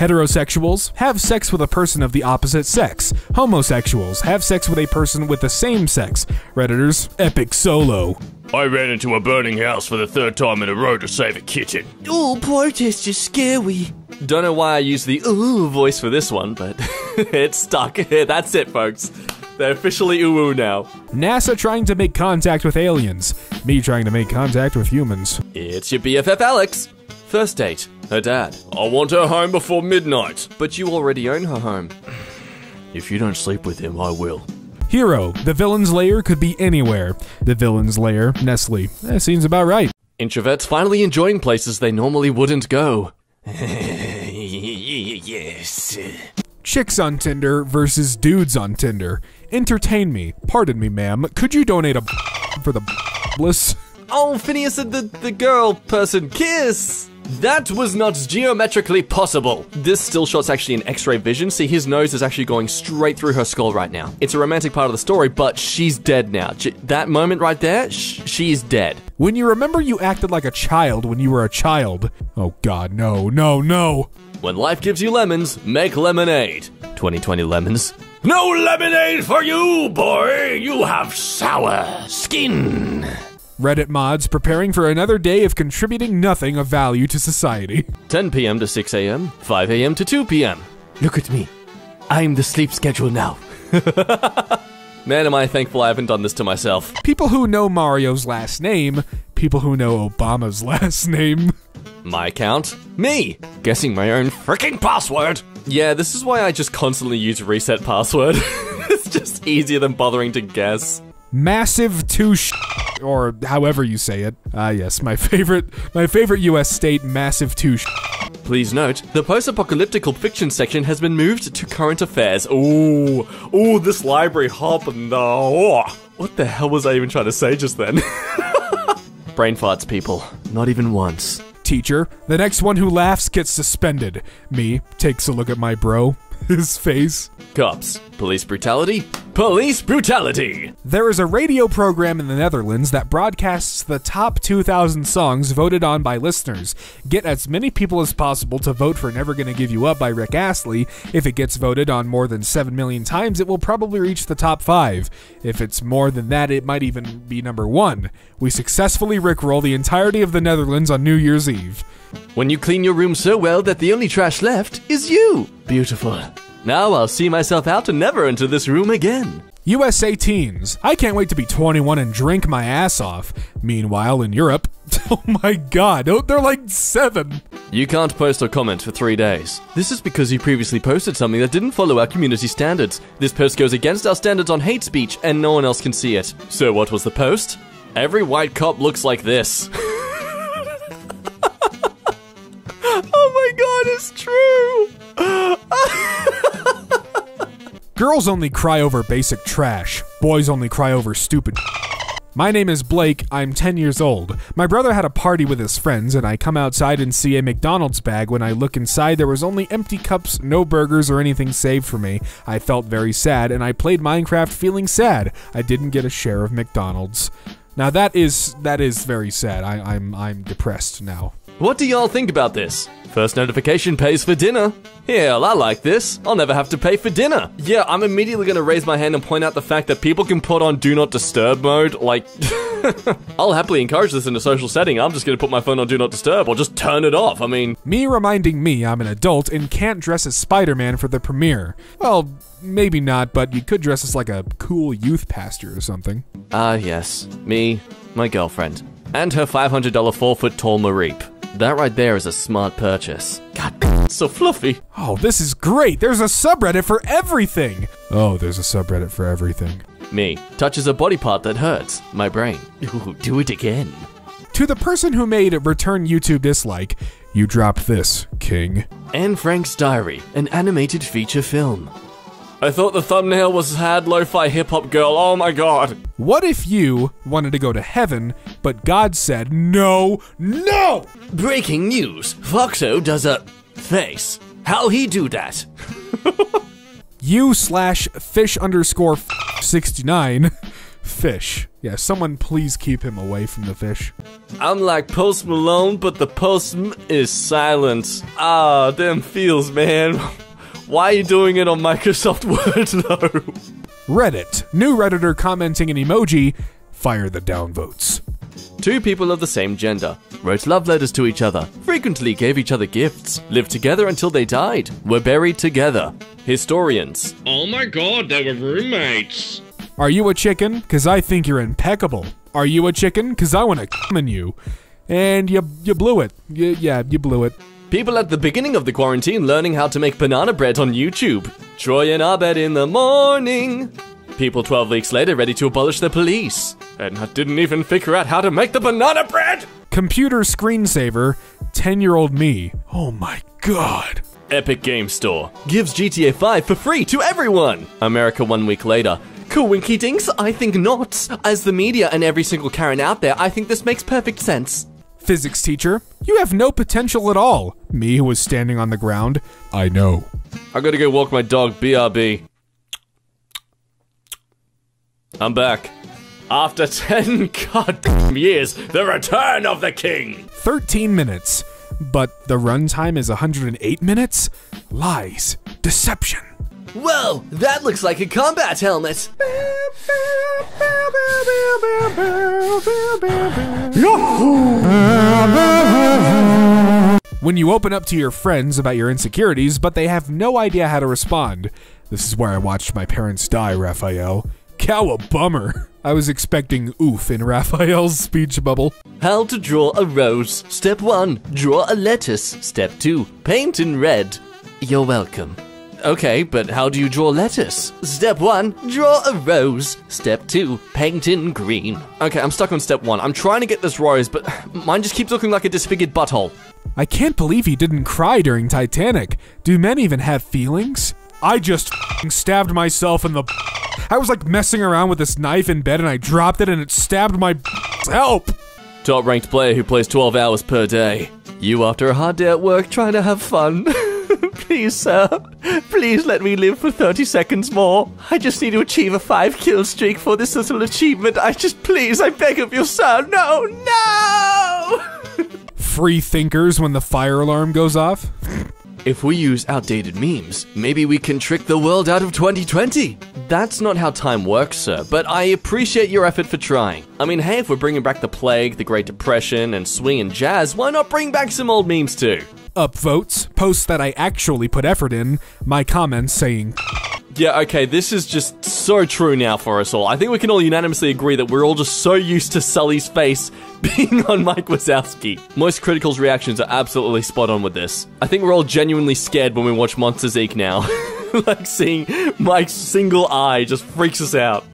Heterosexuals have sex with a person of the opposite sex. Homosexuals have sex with a person with the same sex. Redditors, epic solo. I ran into a burning house for the third time in a row to save a kitten. Oh, protesters scary. Don't know why I used the ooh voice for this one, but it's stuck. That's it, folks. They're officially ooh ooh now. NASA trying to make contact with aliens. Me trying to make contact with humans. It's your BFF Alex. First date, her dad. I want her home before midnight. But you already own her home. If you don't sleep with him, I will. Hero, the villain's lair could be anywhere. The villain's lair, Nestle. That seems about right. Introverts finally enjoying places they normally wouldn't go. yes. Chicks on Tinder versus dudes on Tinder. Entertain me. Pardon me, ma'am. Could you donate a for the bliss? Oh, Phineas and the, the girl person kiss! That was not geometrically possible. This still shot's actually in x-ray vision. See, his nose is actually going straight through her skull right now. It's a romantic part of the story, but she's dead now. J- that moment right there, sh- she's dead. When you remember you acted like a child when you were a child. Oh god, no, no, no. When life gives you lemons, make lemonade. 2020 lemons. No lemonade for you, boy! You have sour skin! Reddit mods preparing for another day of contributing nothing of value to society. 10 p.m. to 6 a.m., 5 a.m. to 2 p.m. Look at me. I'm the sleep schedule now. Man, am I thankful I haven't done this to myself. People who know Mario's last name, people who know Obama's last name. My account? Me! Guessing my own freaking password! Yeah, this is why I just constantly use reset password. it's just easier than bothering to guess. Massive touche, or however you say it. Ah, yes, my favorite, my favorite U.S. state, massive touche. Please note, the post-apocalyptic fiction section has been moved to current affairs. Ooh, ooh, this library hopping No, What the hell was I even trying to say just then? Brain farts, people. Not even once. Teacher, the next one who laughs gets suspended. Me takes a look at my bro, his face. Cops. Police brutality? Police brutality! There is a radio program in the Netherlands that broadcasts the top 2,000 songs voted on by listeners. Get as many people as possible to vote for Never Gonna Give You Up by Rick Astley. If it gets voted on more than 7 million times, it will probably reach the top 5. If it's more than that, it might even be number 1. We successfully rickroll the entirety of the Netherlands on New Year's Eve. When you clean your room so well that the only trash left is you! Beautiful. Now I'll see myself out and never enter this room again. USA teens. I can't wait to be 21 and drink my ass off. Meanwhile, in Europe, oh my god, oh, they're like seven. You can't post or comment for three days. This is because you previously posted something that didn't follow our community standards. This post goes against our standards on hate speech, and no one else can see it. So, what was the post? Every white cop looks like this. Girls only cry over basic trash. Boys only cry over stupid. My name is Blake. I'm 10 years old. My brother had a party with his friends, and I come outside and see a McDonald's bag. When I look inside, there was only empty cups, no burgers, or anything saved for me. I felt very sad, and I played Minecraft feeling sad. I didn't get a share of McDonald's. Now that is that is very sad. I, I'm I'm depressed now. What do y'all think about this? First notification pays for dinner. Hell, I like this. I'll never have to pay for dinner. Yeah, I'm immediately gonna raise my hand and point out the fact that people can put on do not disturb mode. Like, I'll happily encourage this in a social setting. I'm just gonna put my phone on do not disturb or just turn it off. I mean, Me reminding me I'm an adult and can't dress as Spider Man for the premiere. Well, maybe not, but you could dress as like a cool youth pastor or something. ah, yes. Me, my girlfriend, and her $500 four foot tall Mareep. That right there is a smart purchase. God, it's so fluffy. Oh, this is great! There's a subreddit for everything! Oh, there's a subreddit for everything. Me touches a body part that hurts. My brain. Ooh, do it again. To the person who made Return YouTube Dislike, you dropped this, King. Anne Frank's Diary, an animated feature film. I thought the thumbnail was sad lo-fi hip-hop girl. Oh my god. What if you wanted to go to heaven, but God said, no, no! Breaking news. Foxo does a face. How he do that? You slash fish underscore 69 Fish. Yeah, someone please keep him away from the fish. I'm like Post Malone, but the post is silent. Ah, them feels, man. Why are you doing it on Microsoft Word, though? Reddit. New Redditor commenting an emoji. Fire the downvotes. Two people of the same gender wrote love letters to each other, frequently gave each other gifts, lived together until they died, were buried together. Historians. Oh my god, they were roommates. Are you a chicken? Cause I think you're impeccable. Are you a chicken? Cause I wanna come in you. And you you blew it. Y- yeah, you blew it. People at the beginning of the quarantine learning how to make banana bread on YouTube. Troy and Abed in the morning. People 12 weeks later ready to abolish the police. And I didn't even figure out how to make the banana bread! Computer screensaver. 10 year old me. Oh my god. Epic Game Store gives GTA 5 for free to everyone. America one week later. Coinky dinks, I think not. As the media and every single Karen out there, I think this makes perfect sense. Physics teacher. You have no potential at all. Me who was standing on the ground. I know. I gotta go walk my dog, BRB. I'm back. After 10 goddamn years, The return of the king. 13 minutes. But the runtime is 108 minutes? Lies. Deception. Well, that looks like a combat helmet. When you open up to your friends about your insecurities, but they have no idea how to respond. This is where I watched my parents die, Raphael. Cow a bummer. I was expecting oof in Raphael's speech bubble. How to draw a rose. Step 1. Draw a lettuce. Step 2. Paint in red. You're welcome. Okay, but how do you draw lettuce? Step 1. Draw a rose. Step 2. Paint in green. Okay, I'm stuck on step one. I'm trying to get this rose, but mine just keeps looking like a disfigured butthole. I can't believe he didn't cry during Titanic. Do men even have feelings? I just f***ing stabbed myself in the. I was like messing around with this knife in bed and I dropped it and it stabbed my. Help! Top ranked player who plays 12 hours per day. You after a hard day at work trying to have fun. Please, sir. Please let me live for 30 seconds more. I just need to achieve a five kill streak for this little achievement. I just, please, I beg of you, sir. No, no! Free thinkers when the fire alarm goes off? If we use outdated memes, maybe we can trick the world out of 2020. That's not how time works, sir, but I appreciate your effort for trying. I mean, hey, if we're bringing back the plague, the Great Depression, and swing and jazz, why not bring back some old memes too? Upvotes, posts that I actually put effort in, my comments saying, Yeah, okay, this is just so true now for us all. I think we can all unanimously agree that we're all just so used to Sully's face being on Mike Wazowski. Moist Critikal's reactions are absolutely spot on with this. I think we're all genuinely scared when we watch Monsters Inc. now. like seeing Mike's single eye just freaks us out.